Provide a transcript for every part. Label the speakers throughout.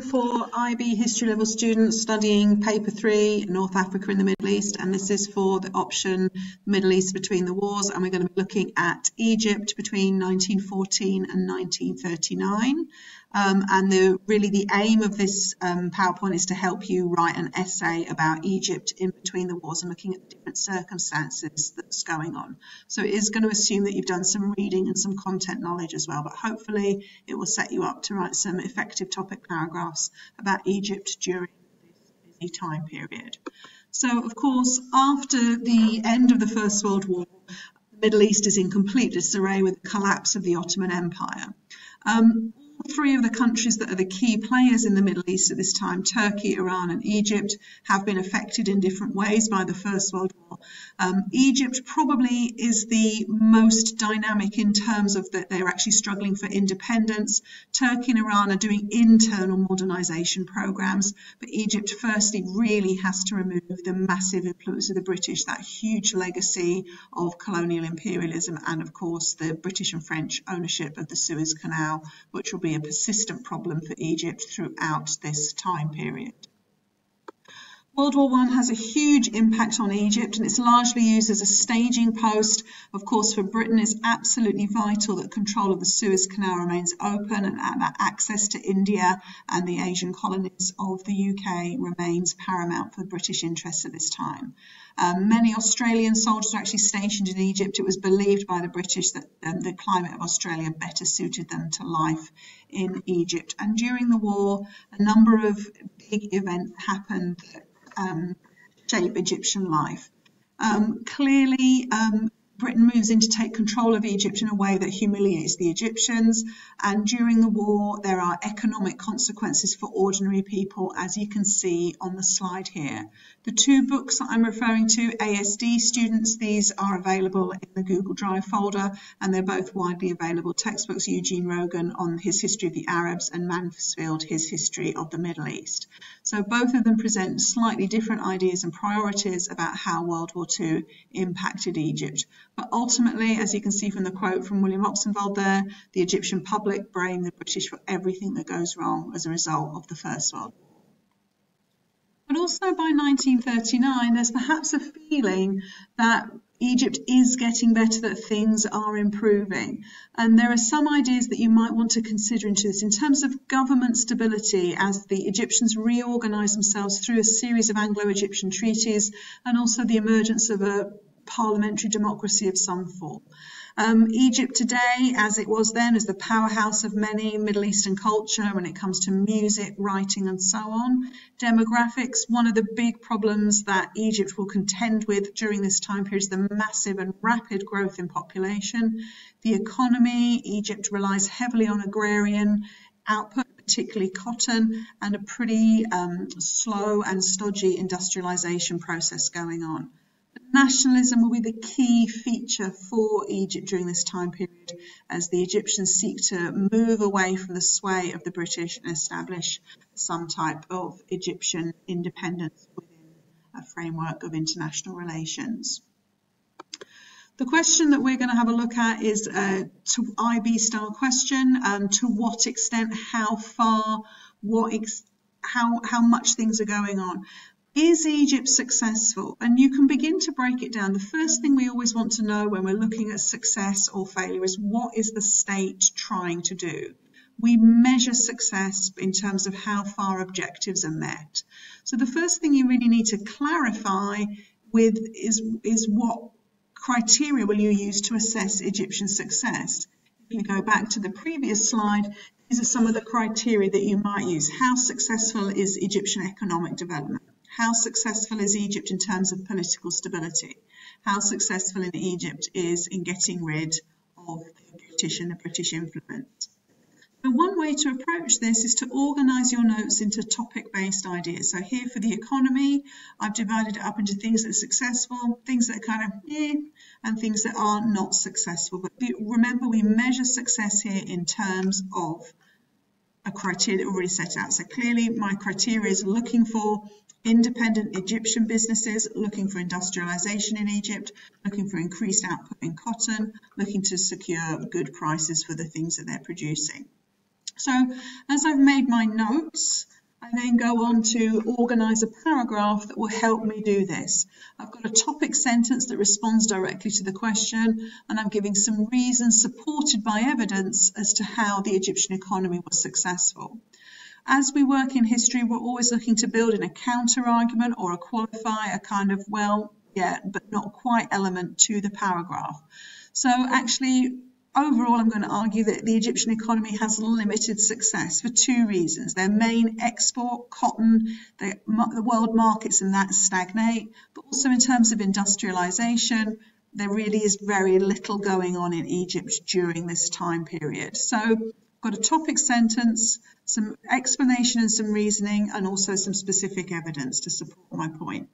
Speaker 1: For IB history level students studying paper three, North Africa and the Middle East, and this is for the option Middle East between the wars, and we're going to be looking at Egypt between 1914 and 1939. Um, and the, really the aim of this um, PowerPoint is to help you write an essay about Egypt in between the wars and looking at the different circumstances that's going on. So it is going to assume that you've done some reading and some content knowledge as well, but hopefully it will set you up to write some effective topic paragraphs about Egypt during this busy time period. So of course, after the end of the First World War, the Middle East is in complete disarray with the collapse of the Ottoman Empire. Um, three of the countries that are the key players in the Middle East at this time, Turkey, Iran, and Egypt, have been affected in different ways by the First World War. Um, Egypt probably is the most dynamic in terms of that they're actually struggling for independence. Turkey and Iran are doing internal modernization programs, but Egypt firstly really has to remove the massive influence of the British, that huge legacy of colonial imperialism, and of course the British and French ownership of the Suez Canal, which will be a persistent problem for Egypt throughout this time period. World War I has a huge impact on Egypt and it's largely used as a staging post. Of course, for Britain, it's absolutely vital that control of the Suez Canal remains open and that access to India and the Asian colonies of the UK remains paramount for British interests at this time. Um, many Australian soldiers were actually stationed in Egypt. It was believed by the British that um, the climate of Australia better suited them to life in Egypt. And during the war, a number of big events happened that um, shape Egyptian life. Um, clearly, um, Britain moves in to take control of Egypt in a way that humiliates the Egyptians. And during the war, there are economic consequences for ordinary people, as you can see on the slide here. The two books that I'm referring to, ASD students, these are available in the Google Drive folder, and they're both widely available textbooks. Eugene Rogan on his history of the Arabs and Mansfield, his history of the Middle East. So both of them present slightly different ideas and priorities about how World War II impacted Egypt. But ultimately, as you can see from the quote from William Ochsenwald there, the Egyptian public blame the British for everything that goes wrong as a result of the First World War. But also by 1939, there's perhaps a feeling that Egypt is getting better, that things are improving. And there are some ideas that you might want to consider into this in terms of government stability as the Egyptians reorganize themselves through a series of Anglo-Egyptian treaties and also the emergence of a parliamentary democracy of some form. Um, Egypt today, as it was then, is the powerhouse of many Middle Eastern culture when it comes to music, writing, and so on. Demographics, one of the big problems that Egypt will contend with during this time period is the massive and rapid growth in population. The economy, Egypt relies heavily on agrarian output, particularly cotton, and a pretty um, slow and stodgy industrialization process going on. Nationalism will be the key feature for Egypt during this time period as the Egyptians seek to move away from the sway of the British and establish some type of Egyptian independence within a framework of international relations. The question that we're going to have a look at is a IB style question. Um, to what extent, how far, what how how much things are going on. Is Egypt successful? And you can begin to break it down. The first thing we always want to know when we're looking at success or failure is what is the state trying to do? We measure success in terms of how far objectives are met. So the first thing you really need to clarify with is, is what criteria will you use to assess Egyptian success? If you go back to the previous slide, these are some of the criteria that you might use. How successful is Egyptian economic development? How successful is Egypt in terms of political stability? How successful in Egypt is in getting rid of the British and the British influence? So one way to approach this is to organise your notes into topic-based ideas. So here for the economy, I've divided it up into things that are successful, things that are kind of eh, and things that are not successful. But remember, we measure success here in terms of a criteria already set out. So clearly my criteria is looking for independent Egyptian businesses looking for industrialization in Egypt, looking for increased output in cotton, looking to secure good prices for the things that they're producing. So as I've made my notes, I then go on to organise a paragraph that will help me do this. I've got a topic sentence that responds directly to the question, and I'm giving some reasons supported by evidence as to how the Egyptian economy was successful. As we work in history, we're always looking to build in a counter argument or a qualify, a kind of, well, yeah, but not quite element to the paragraph. So actually, Overall, I'm going to argue that the Egyptian economy has limited success for two reasons. Their main export, cotton, the, the world markets and that stagnate, but also in terms of industrialization, there really is very little going on in Egypt during this time period. So I've got a topic sentence, some explanation and some reasoning, and also some specific evidence to support my point.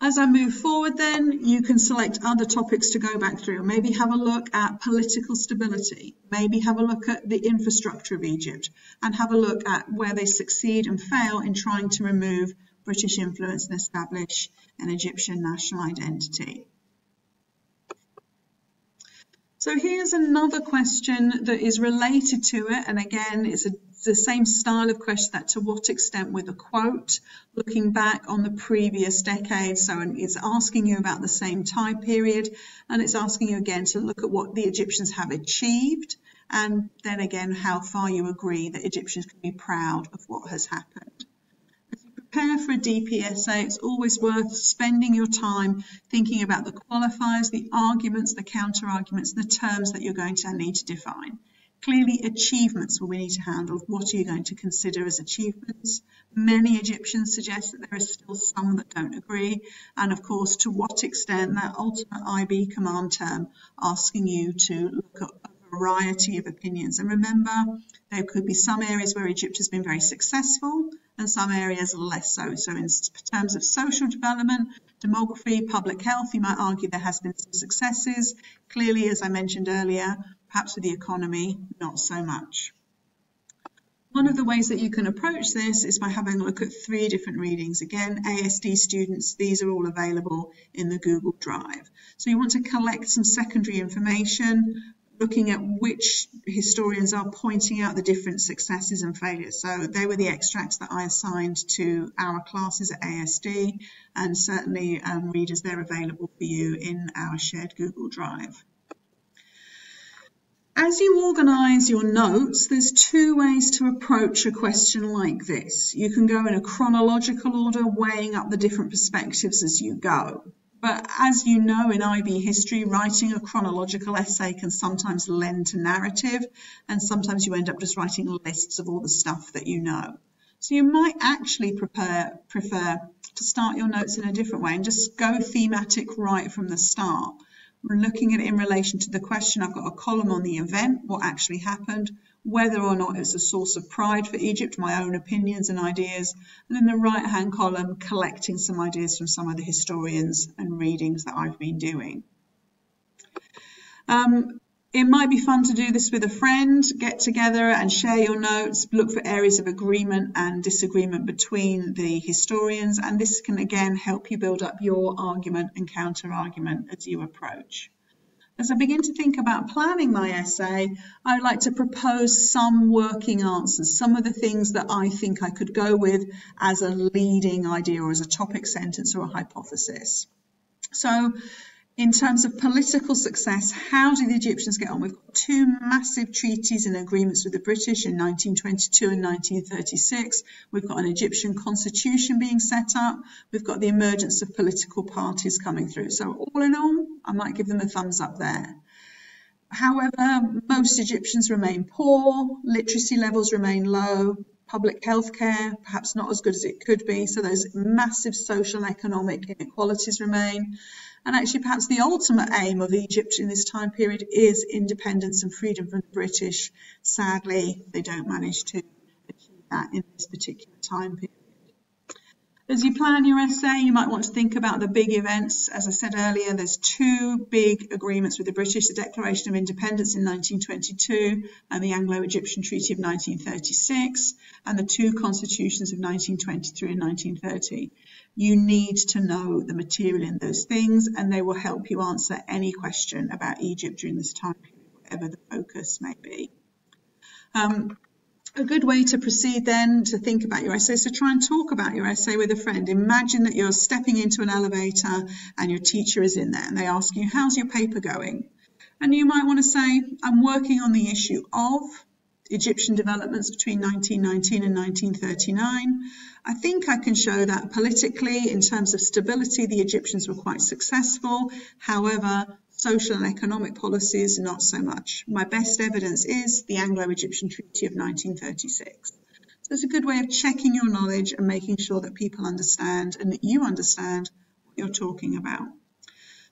Speaker 1: As I move forward then, you can select other topics to go back through. Maybe have a look at political stability. Maybe have a look at the infrastructure of Egypt and have a look at where they succeed and fail in trying to remove British influence and establish an Egyptian national identity. So here's another question that is related to it. And again, it's a the same style of question that to what extent with a quote, looking back on the previous decade. So it's asking you about the same time period and it's asking you again to look at what the Egyptians have achieved and then again how far you agree that Egyptians can be proud of what has happened. As you prepare for a DPSA, it's always worth spending your time thinking about the qualifiers, the arguments, the counter arguments, the terms that you're going to need to define. Clearly, achievements we need to handle. What are you going to consider as achievements? Many Egyptians suggest that there are still some that don't agree. And of course, to what extent that ultimate IB command term asking you to look at a variety of opinions. And remember, there could be some areas where Egypt has been very successful and some areas less so. So in terms of social development, demography, public health, you might argue there has been some successes. Clearly, as I mentioned earlier, perhaps with the economy, not so much. One of the ways that you can approach this is by having a look at three different readings. Again, ASD students, these are all available in the Google Drive. So you want to collect some secondary information, looking at which historians are pointing out the different successes and failures. So they were the extracts that I assigned to our classes at ASD, and certainly um, readers, they're available for you in our shared Google Drive. As you organise your notes, there's two ways to approach a question like this. You can go in a chronological order, weighing up the different perspectives as you go. But as you know in IB history, writing a chronological essay can sometimes lend to narrative, and sometimes you end up just writing lists of all the stuff that you know. So you might actually prepare, prefer to start your notes in a different way and just go thematic right from the start. We're looking at it in relation to the question. I've got a column on the event, what actually happened, whether or not it's a source of pride for Egypt, my own opinions and ideas, and in the right-hand column, collecting some ideas from some of the historians and readings that I've been doing. Um, it might be fun to do this with a friend, get together and share your notes, look for areas of agreement and disagreement between the historians, and this can again help you build up your argument and counter argument as you approach. As I begin to think about planning my essay, I'd like to propose some working answers, some of the things that I think I could go with as a leading idea or as a topic sentence or a hypothesis. So in terms of political success, how did the Egyptians get on? We've got two massive treaties and agreements with the British in 1922 and 1936. We've got an Egyptian constitution being set up. We've got the emergence of political parties coming through. So all in all, I might give them a thumbs up there. However, most Egyptians remain poor, literacy levels remain low, public health care perhaps not as good as it could be, so those massive social and economic inequalities remain. And actually, perhaps the ultimate aim of Egypt in this time period is independence and freedom from the British. Sadly, they don't manage to achieve that in this particular time period. As you plan your essay, you might want to think about the big events. As I said earlier, there's two big agreements with the British, the Declaration of Independence in 1922 and the Anglo-Egyptian Treaty of 1936, and the two constitutions of 1923 and 1930. You need to know the material in those things, and they will help you answer any question about Egypt during this time period, whatever the focus may be. Um, a good way to proceed then to think about your essay is to try and talk about your essay with a friend. Imagine that you're stepping into an elevator and your teacher is in there and they ask you, How's your paper going? And you might want to say, I'm working on the issue of Egyptian developments between 1919 and 1939. I think I can show that politically, in terms of stability, the Egyptians were quite successful. However, social and economic policies, not so much. My best evidence is the Anglo-Egyptian Treaty of 1936. So it's a good way of checking your knowledge and making sure that people understand and that you understand what you're talking about.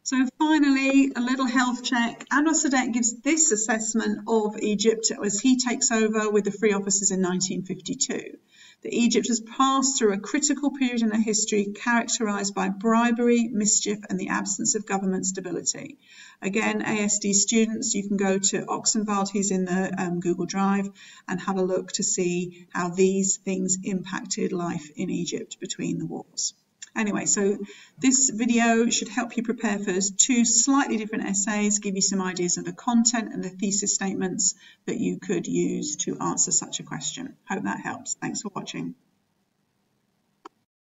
Speaker 1: So finally, a little health check. Anwar Sadat gives this assessment of Egypt as he takes over with the Free Officers in 1952. That Egypt has passed through a critical period in her history characterized by bribery, mischief, and the absence of government stability. Again, ASD students, you can go to Ochsenwald, he's in the um, Google Drive, and have a look to see how these things impacted life in Egypt between the wars. Anyway, so this video should help you prepare for two slightly different essays, give you some ideas of the content and the thesis statements that you could use to answer such a question. Hope that helps. Thanks for watching.